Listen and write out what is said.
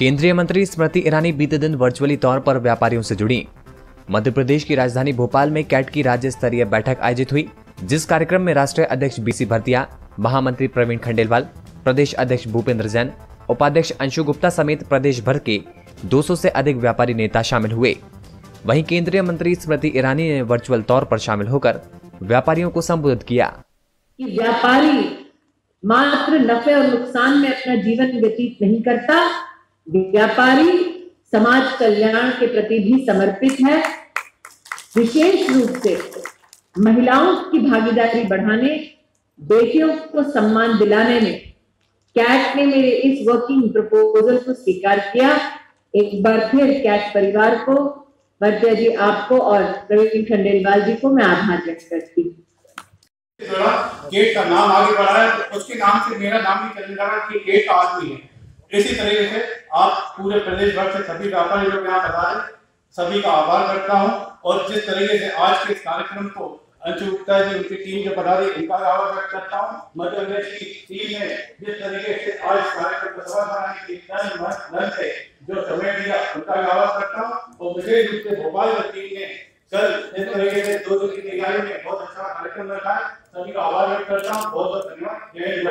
केंद्रीय मंत्री स्मृति ईरानी बीते दिन वर्चुअली तौर पर व्यापारियों से जुड़ी। मध्य प्रदेश की राजधानी भोपाल में कैट की राज्य स्तरीय बैठक आयोजित हुई, जिस कार्यक्रम में राष्ट्रीय अध्यक्ष बीसी भरतिया, महामंत्री प्रवीण खंडेलवाल, प्रदेश अध्यक्ष भूपेंद्र जैन, उपाध्यक्ष अंशु गुप्ता समेत प्रदेश भर के 200 से अधिक व्यापारी नेता शामिल हुए। वहीं केंद्रीय मंत्री स्मृति ईरानी ने वर्चुअल तौर पर शामिल होकर व्यापारियों को संबोधित किया। कि व्यापारी मात्र नफे और नुकसान में अपना जीवन व्यतीत नहीं करता व्यापारी समाज कल्याण के प्रति भी समर्पित है। विशेष रूप से महिलाओं की भागीदारी बढ़ाने, बेटियों को सम्मान दिलाने में कैट ने मेरे इस वर्किंग प्रपोजल को स्वीकार किया। एक बार फिर कैट परिवार को भरतिया जी आपको और प्रवीण खंडेलवाल जी को मैं आभार व्यक्त करती हूँ। गेट का नाम आगे बढ़ा है तो उसके नाम से मेरा नाम भी चलने लगा कि गेट आदमी है। इसी तरीके से आप पूरे प्रदेश भर से सभी व्यापारी लोग यहाँ बता रहे सभी का आभार करता हूँ और जिस तरीके से आज के इस कार्यक्रम को अंशु गुप्ता जी, उनकी टीम बता रही इनका आभार व्यक्त करता हूँ। मध्य प्रदेश की टीम ने जिस तरीके से आज कार्यक्रम को की से जो समय दिया, उनका आभार करता हूँ। और विशेष रूप से भोपाल की टीम ने कल इस तरीके से दो दिन की तैयारी में बहुत अच्छा कार्यक्रम रखा है। सभी का आभार व्यक्त करता हूँ। बहुत बहुत धन्यवाद। जय हिंद